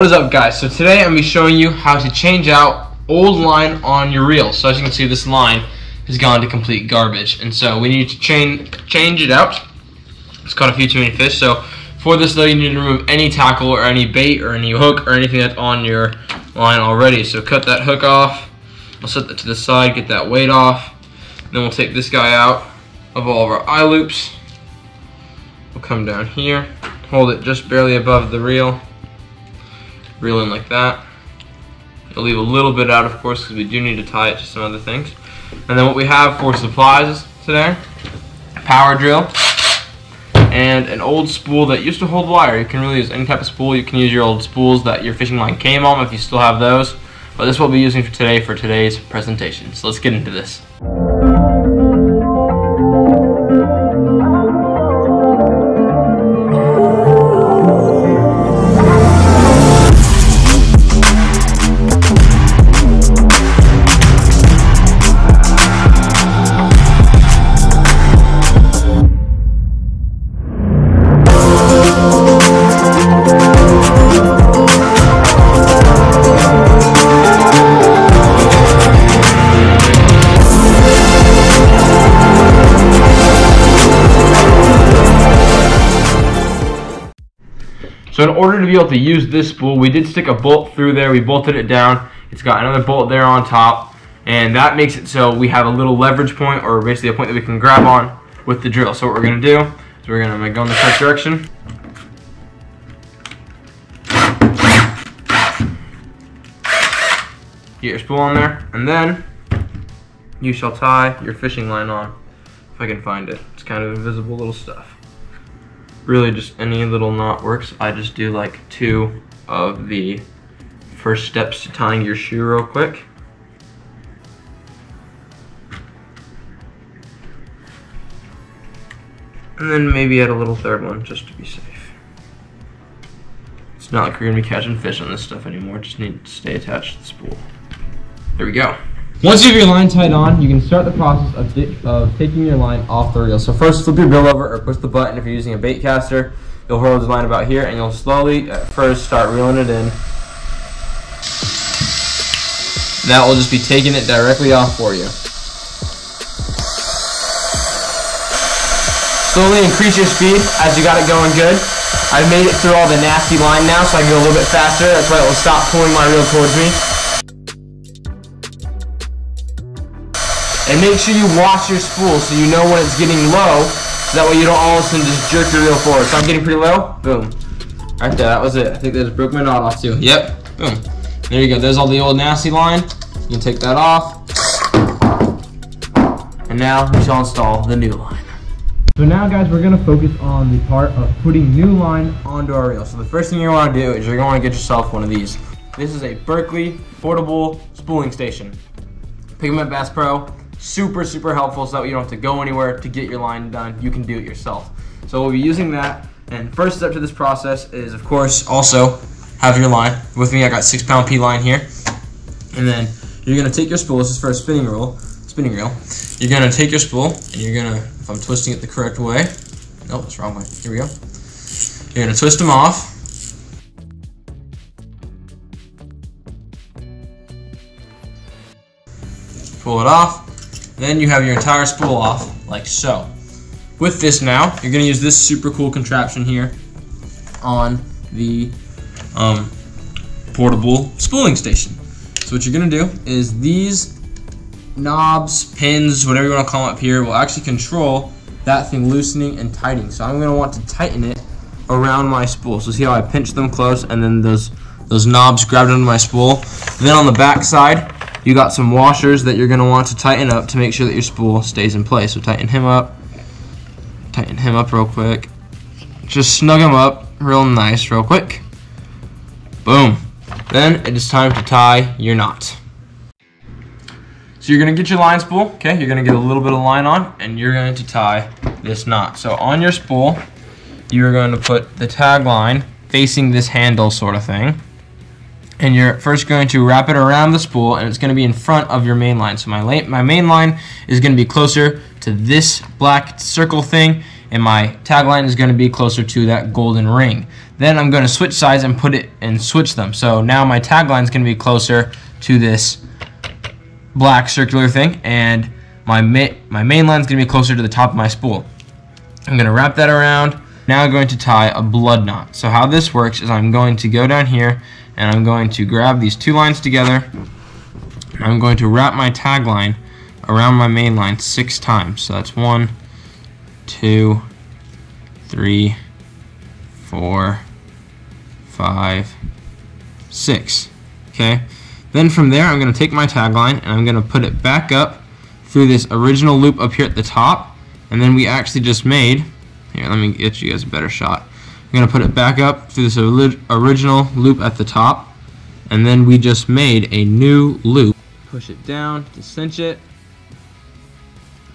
What is up guys? So today I'm going to be showing you how to change out old line on your reel. So as you can see this line has gone to complete garbage and so we need to change change it out. It's caught a few too many fish so for this though you need to remove any tackle or any bait or any hook or anything that's on your line already. So cut that hook off. I'll set that to the side, get that weight off. Then we'll take this guy out of all of our eye loops. We'll come down here, hold it just barely above the reel reel in like that. You'll leave a little bit out, of course, because we do need to tie it to some other things. And then what we have for supplies today, power drill, and an old spool that used to hold wire. You can really use any type of spool. You can use your old spools that your fishing line came on if you still have those. But this we'll be using for today for today's presentation. So let's get into this. So in order to be able to use this spool, we did stick a bolt through there. We bolted it down. It's got another bolt there on top. And that makes it so we have a little leverage point or basically a point that we can grab on with the drill. So what we're going to do is we're going to go in the correct direction. Get your spool on there. And then you shall tie your fishing line on. If I can find it. It's kind of invisible little stuff really just any little knot works. I just do like two of the first steps to tying your shoe real quick. And then maybe add a little third one just to be safe. It's not like we're gonna be catching fish on this stuff anymore, just need to stay attached to the spool. There we go. Once you have your line tied on, you can start the process of, of taking your line off the reel. So first flip your reel over or push the button if you're using a bait caster. You'll hold the line about here and you'll slowly at first start reeling it in. That will just be taking it directly off for you. Slowly increase your speed as you got it going good. I've made it through all the nasty line now so I can go a little bit faster. That's why it will stop pulling my reel towards me. And make sure you watch your spool so you know when it's getting low. So that way you don't all of a sudden just jerk your reel forward. So I'm getting pretty low. Boom. Right there, that was it. I think that just broke my knot off too. Yep. Boom. There you go. There's all the old nasty line. You can take that off. And now we shall install the new line. So now guys, we're gonna focus on the part of putting new line onto our reel. So the first thing you wanna do is you're gonna wanna get yourself one of these. This is a Berkley portable spooling station. At Bass Pro. Super, super helpful so that you don't have to go anywhere to get your line done. You can do it yourself. So we'll be using that. And first step to this process is, of course, also have your line. With me, I got six pound P line here. And then you're gonna take your spool. This is for a spinning reel. Spinning reel. You're gonna take your spool and you're gonna, if I'm twisting it the correct way, nope, it's wrong way. Here we go. You're gonna twist them off. Pull it off. Then you have your entire spool off, like so. With this now, you're gonna use this super cool contraption here on the um, portable spooling station. So what you're gonna do is these knobs, pins, whatever you wanna call them up here, will actually control that thing loosening and tightening. So I'm gonna want to tighten it around my spool. So see how I pinch them close and then those those knobs grabbed onto my spool. Then on the back side, you got some washers that you're going to want to tighten up to make sure that your spool stays in place. So tighten him up, tighten him up real quick. Just snug him up real nice real quick. Boom. Then it is time to tie your knot. So you're going to get your line spool, okay? You're going to get a little bit of line on, and you're going to tie this knot. So on your spool, you're going to put the tag line facing this handle sort of thing and you're first going to wrap it around the spool and it's going to be in front of your main line. So my, my main line is going to be closer to this black circle thing and my tagline is going to be closer to that golden ring. Then I'm going to switch sides and put it and switch them. So now my tagline is going to be closer to this black circular thing, and my ma my main line is going to be closer to the top of my spool. I'm going to wrap that around. Now I'm going to tie a blood knot. So how this works is I'm going to go down here and I'm going to grab these two lines together. I'm going to wrap my tag line around my main line six times. So that's one, two, three, four, five, six. Okay. Then from there, I'm going to take my tag line and I'm going to put it back up through this original loop up here at the top. And then we actually just made, here, let me get you guys a better shot. I'm going to put it back up through this original loop at the top. And then we just made a new loop. Push it down to cinch it.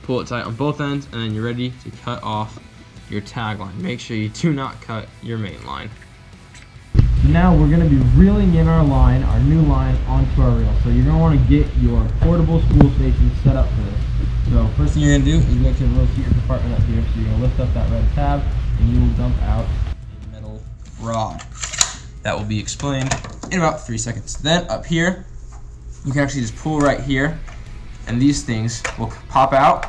Pull it tight on both ends, and then you're ready to cut off your tagline. Make sure you do not cut your main line. Now we're going to be reeling in our line, our new line, onto our reel. So you're going to want to get your portable spool station set up for this. So first thing you're going to do is go to the little heater compartment up here. So you're going to lift up that red tab and you will dump out rod. That will be explained in about three seconds. Then up here, you can actually just pull right here and these things will pop out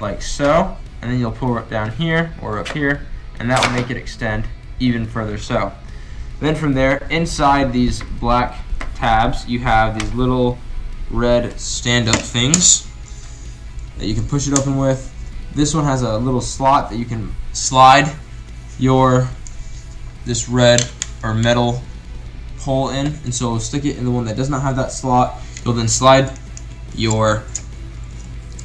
like so and then you'll pull it down here or up here and that will make it extend even further so. Then from there, inside these black tabs, you have these little red stand-up things that you can push it open with. This one has a little slot that you can slide your this red or metal hole in, and so stick it in the one that does not have that slot. You'll then slide your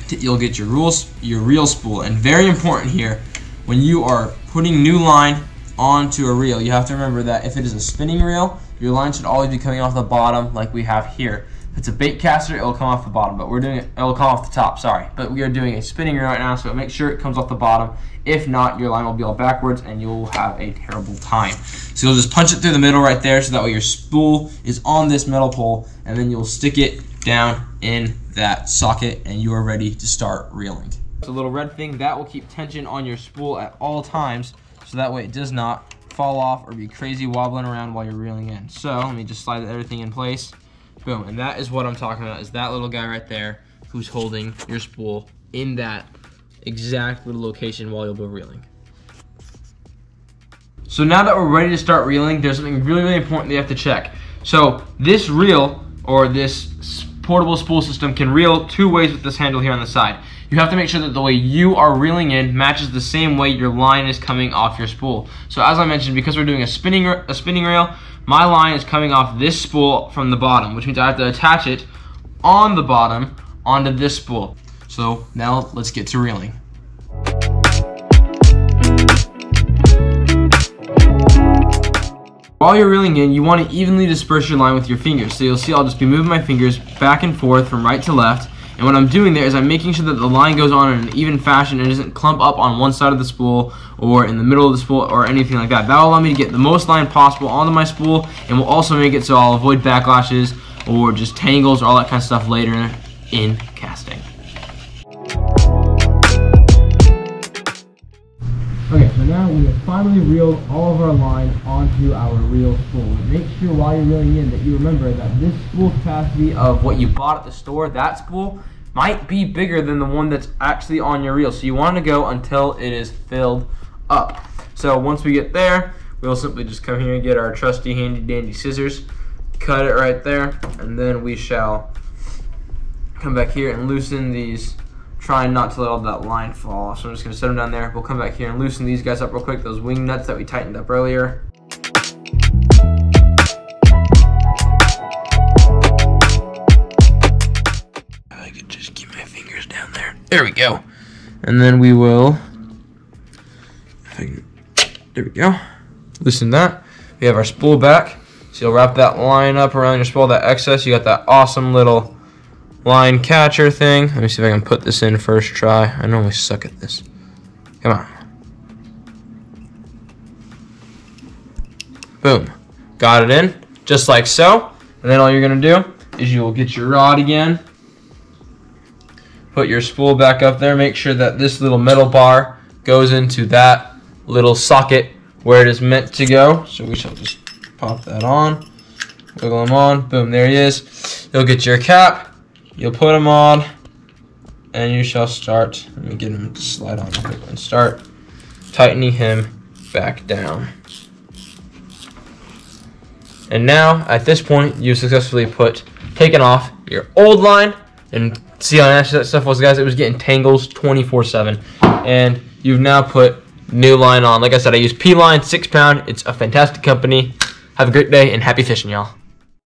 you'll get your rules your reel spool and very important here when you are putting new line onto a reel, you have to remember that if it is a spinning reel, your line should always be coming off the bottom like we have here. If it's a bait caster, it will come off the bottom, but we're doing it, it will come off the top, sorry. But we are doing a spinning reel right now, so make sure it comes off the bottom. If not, your line will be all backwards and you'll have a terrible time. So you'll just punch it through the middle right there so that way your spool is on this metal pole and then you'll stick it down in that socket and you are ready to start reeling. It's a little red thing that will keep tension on your spool at all times so that way it does not fall off or be crazy wobbling around while you're reeling in. So let me just slide everything in place. Boom, and that is what I'm talking about, is that little guy right there who's holding your spool in that exact little location while you'll be reeling. So now that we're ready to start reeling, there's something really, really important that you have to check. So this reel, or this portable spool system, can reel two ways with this handle here on the side you have to make sure that the way you are reeling in matches the same way your line is coming off your spool. So as I mentioned, because we're doing a spinning, a spinning reel, my line is coming off this spool from the bottom, which means I have to attach it on the bottom onto this spool. So now let's get to reeling. While you're reeling in, you want to evenly disperse your line with your fingers. So you'll see I'll just be moving my fingers back and forth from right to left and what I'm doing there is I'm making sure that the line goes on in an even fashion and doesn't clump up on one side of the spool or in the middle of the spool or anything like that. That will allow me to get the most line possible onto my spool and will also make it so I'll avoid backlashes or just tangles or all that kind of stuff later in casting. Now we have finally reeled all of our line onto our reel spool. Make sure while you're reeling in that you remember that this spool capacity of what you bought at the store, that spool, might be bigger than the one that's actually on your reel. So you want to go until it is filled up. So once we get there, we'll simply just come here and get our trusty handy dandy scissors, cut it right there, and then we shall come back here and loosen these trying not to let all that line fall So I'm just going to set them down there. We'll come back here and loosen these guys up real quick, those wing nuts that we tightened up earlier. I could just keep my fingers down there. There we go. And then we will, there we go. Loosen that. We have our spool back. So you'll wrap that line up around your spool, that excess. You got that awesome little line catcher thing. Let me see if I can put this in first try. I normally suck at this. Come on. Boom. Got it in, just like so. And then all you're gonna do is you will get your rod again, put your spool back up there, make sure that this little metal bar goes into that little socket where it is meant to go. So we shall just pop that on, wiggle him on, boom, there he is. You'll get your cap, you'll put him on, and you shall start, let me get him to slide on and start tightening him back down. And now, at this point, you've successfully put, taken off your old line, and see how nasty that stuff was, guys? It was getting tangles 24-7. And you've now put new line on. Like I said, I use P-Line, 6 pound. It's a fantastic company. Have a great day, and happy fishing, y'all.